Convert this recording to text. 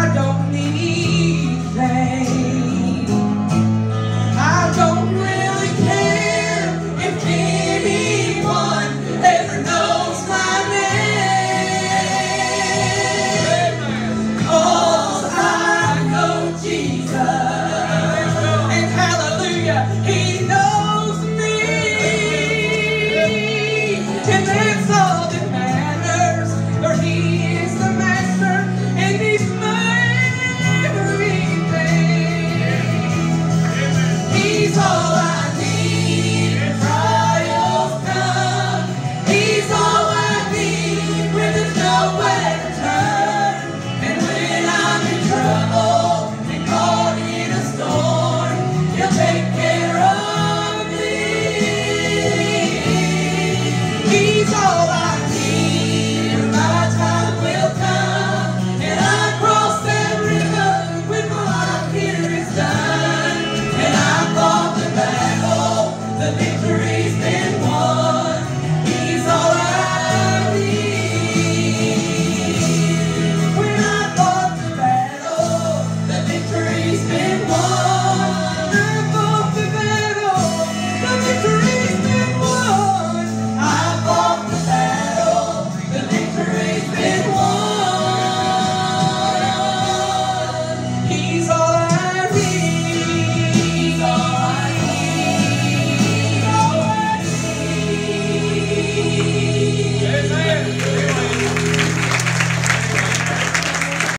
I don't need